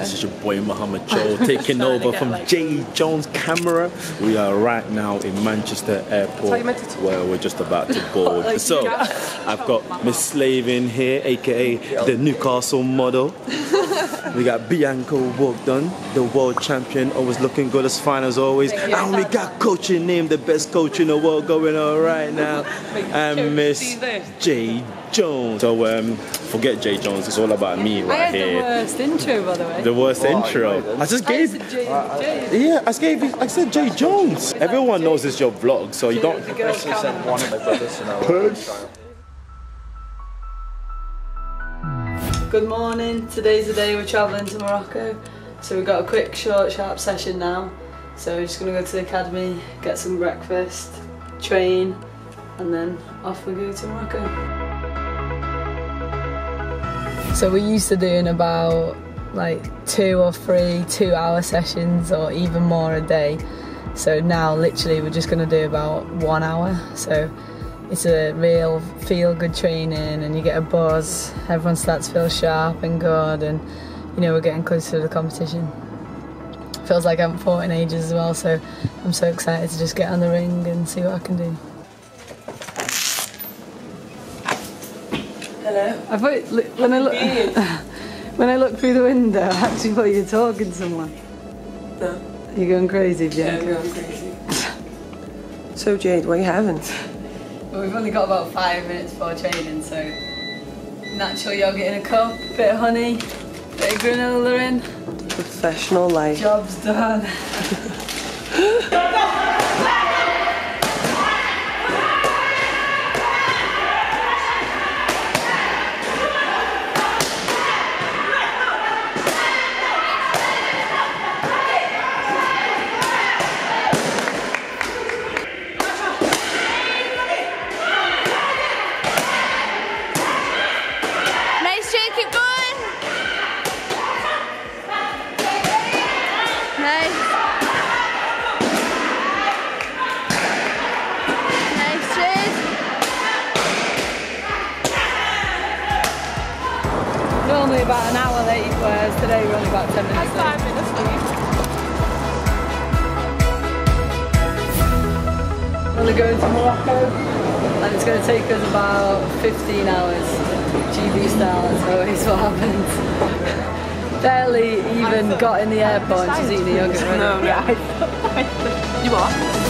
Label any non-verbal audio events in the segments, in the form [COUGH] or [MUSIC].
This is your boy Mahama Cho [LAUGHS] taking over from Jay Jones camera. We are right now in Manchester Airport where we're just about to [LAUGHS] board. So I've got Miss Slavin here, aka the Newcastle model. [LAUGHS] We got Bianca Walkden, the world champion, always looking good as fine as always. And we got coaching name, the best coach in the world going on right now. [LAUGHS] And Miss Jay Jones. So um, forget Jay Jones, it's all about me I right had the worst intro, by the way. The worst intro. I just gave. said Jay, Jay. Yeah, I gave. I said Jay Jones. Everyone knows it's your vlog, so you don't. Good morning. Today's the day we're travelling to Morocco. So we've got a quick, short, sharp session now. So we're just going to go to the academy, get some breakfast, train, and then off we go to Morocco. So we're used to doing about like two or three two hour sessions or even more a day. So now literally we're just going to do about one hour. So it's a real feel good training and you get a buzz. Everyone starts to feel sharp and good and you know we're getting closer to the competition. Feels like I haven't fought in ages as well, so I'm so excited to just get on the ring and see what I can do. Hello. I thought when I look [LAUGHS] when I look through the window, I actually thought you were talking to someone. No. You're going crazy, Bianca. Yeah, going crazy. [LAUGHS] So Jade, what you having? Well, we've only got about five minutes before training, so natural yogurt in a cup, bit of honey, bit of granola in, Professional life. job's done. [LAUGHS] Nice, Jay, keep going. Nice. Nice, Jade. Normally about an hour late, whereas today we're only about 10 minutes late. Five minutes late. We're going to Morocco, and it's going to take us about 15 hours. GB style, that's always what happens. [LAUGHS] Barely even got in the airport she's eating the yogurt [LAUGHS] no. You are?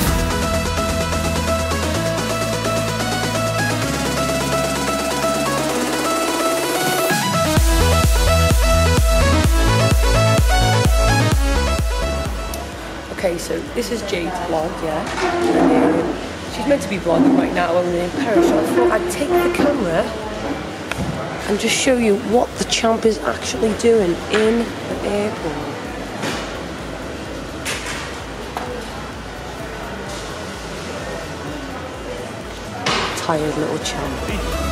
So this is Jade's vlog, yeah? Um, she's meant to be vlogging right now we're in Paris, so I thought I'd take the camera and just show you what the champ is actually doing in the airport. Tired little champ.